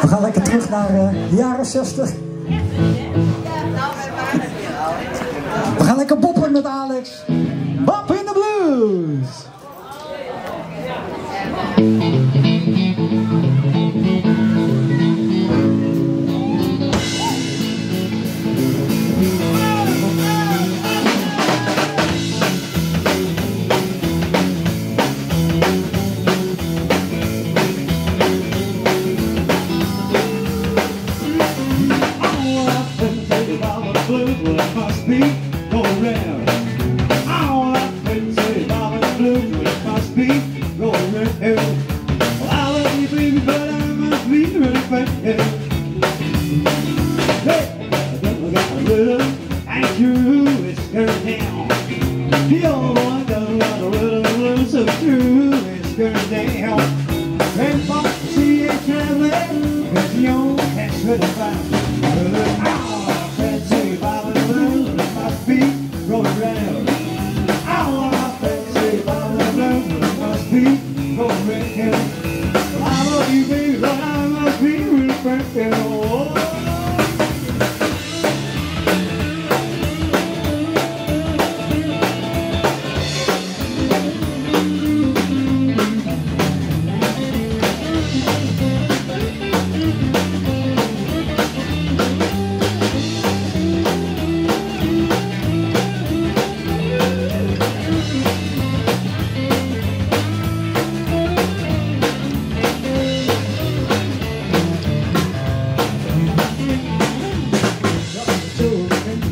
We gaan lekker terug naar eh, de jaren 60. We gaan lekker boppen met Alex. Bop in de blues! but I must be really back. Hey, I don't got a little and true, down. The old boy don't got a little so true, it's down. And Foxy ain't traveling, cause he only has 25. Must be going around.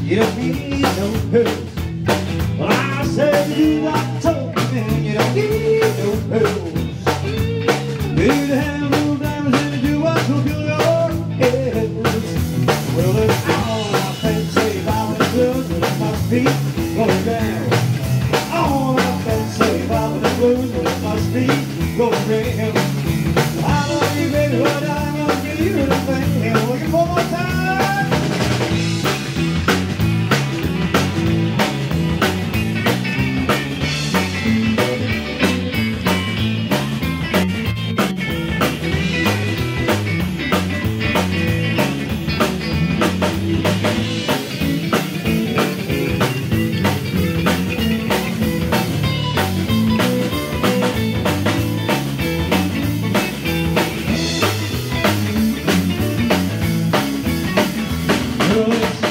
give me no pills. Well, I said you got told me you don't need no. You'd have no diamonds and you your. Well, all I fancy if I was good with my feet going down. All I going down. Thank you.